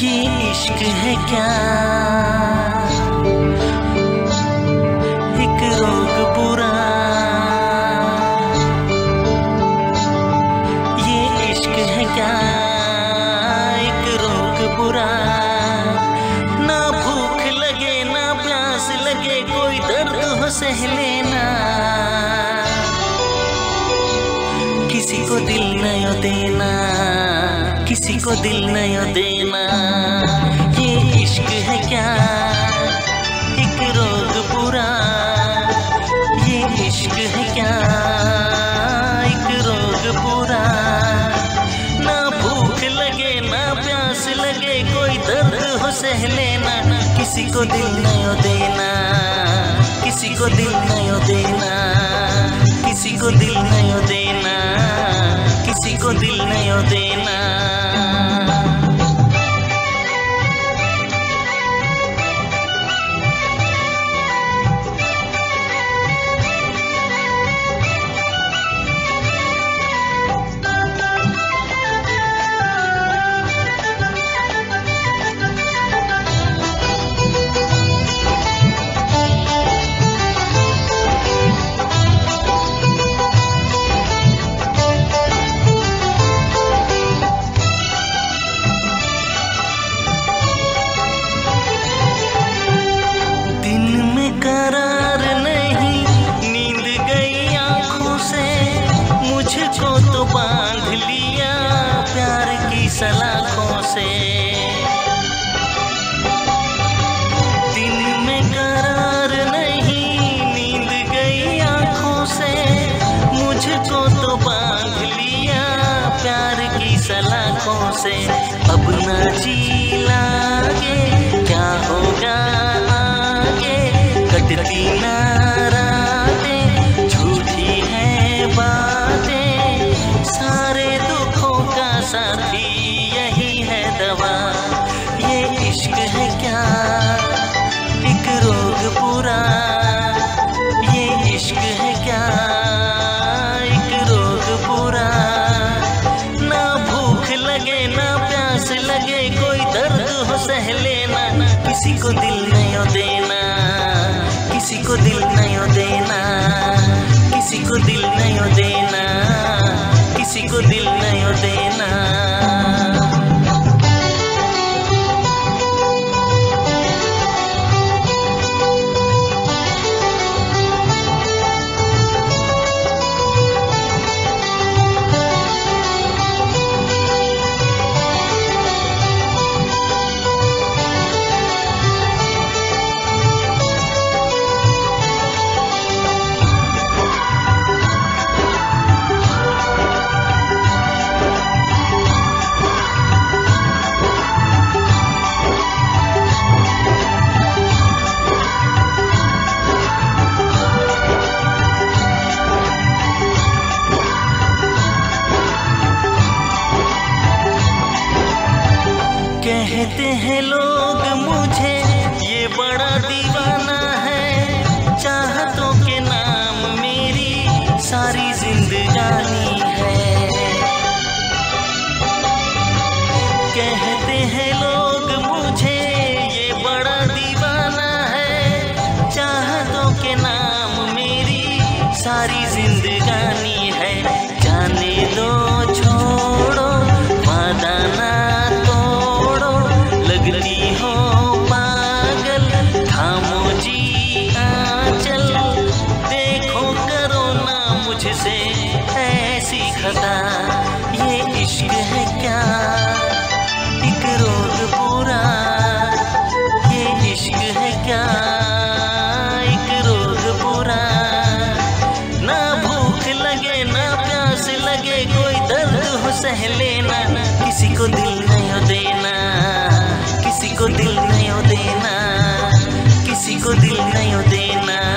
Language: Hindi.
क्या? एक रोग बुरा। ये इश्क है क्या? एक रोग बुरा। ना भूख लगे, ना प्यास लगे, कोई दर्द हो सह लेना। किसी को दिल नयो देना। किसी को दिल नयो देना, ये इश्क है क्या? एक रोग बुरा ये इश्क है क्या? रोग बुरा ना भूख लगे, ना प्यास लगे, कोई हो सह लेना किसी को दिल नयो देना, किसी को दिल नयो देना, किसी को दिल नयो देना, किसी को दिल देना दिन। सलाखों से अब न जी लागे क्या होगा आगे? कटती ना लगे ना प्यास लगे, कोई दर्द हो सह लेना किसी को दिल नयो देना, किसी को दिल नयो देना। कहते हैं लोग मुझे, ये बड़ा दीवाना है। चाहतों के नाम मेरी सारी जिंदगानी है। कहते हैं लोग मुझे, ये बड़ा दीवाना है। चाहतों के नाम मेरी सारी जिंदगानी सह लेना किसी को दिल नहीं हो देना, किसी को दिल नहीं हो देना, किसी को दिल नहीं नहीं देना।